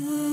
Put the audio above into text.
Mm.